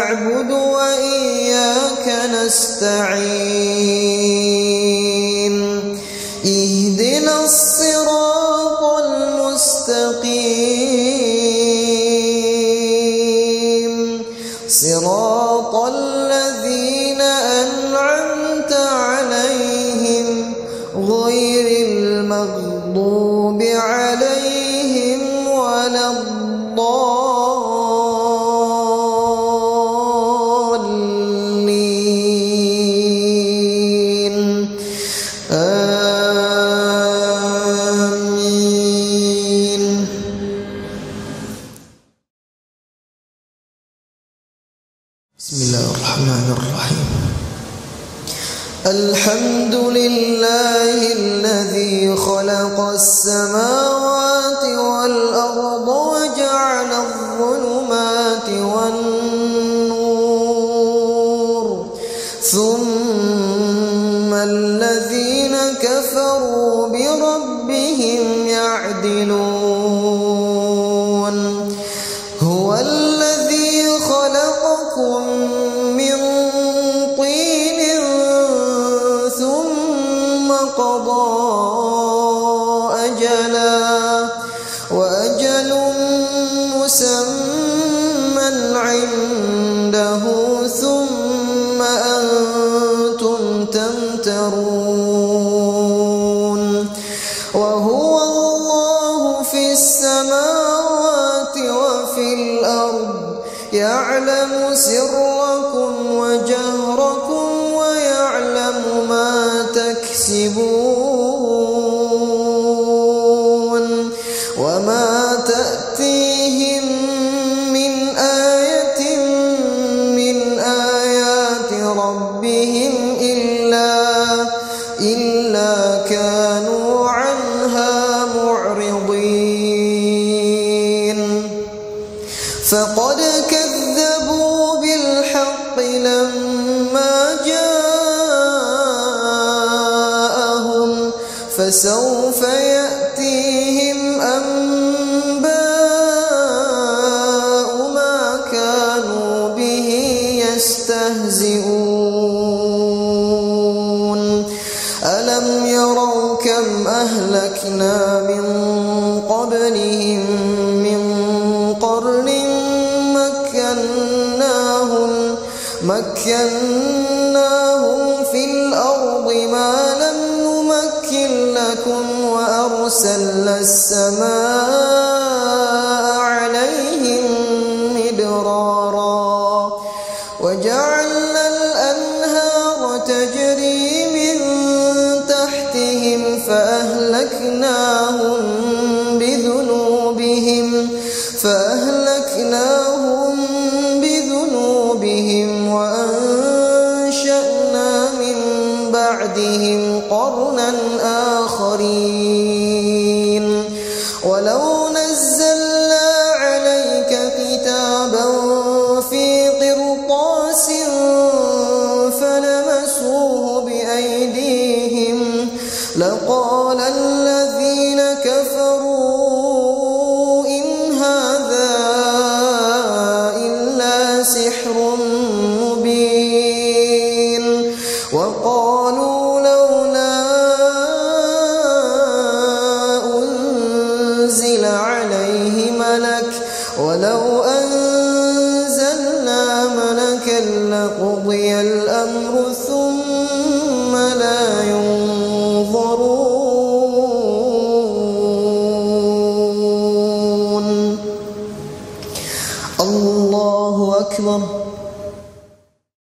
نعبد وإياك نستعين. آمين. بسم الله الرحمن الرحيم الحمد لله الذي خلق السماوات والأرض وجعل الظلمات والنور ثم قضى أجلا وأجل مسمى عنده ثم أنتم تمترون وهو الله في السماوات وفي الأرض يعلم سركم تأتيهم من آية من آيات ربهم إلا إلا كانوا عنها معرضين. فقد كذبوا بالحق لما جاءهم فسوف يأتيهم أنباء يستهزئون. ألم يروا كم أهلكنا من قبلهم من قرن مكناهم مكناهم في الأرض ما لم نمكن لكم وأرسلنا السماء تحتهم فأهلكناهم بذنوبهم فأهلكناهم بذنوبهم وأنشأنا من بعدهم قرنا آخرين ولو لقال الذين كفروا إن هذا إلا سحر مبين وقالوا لولا أنزل عليه ملك ولو أنزلنا ملكا لقضي الأمر ثم Aslan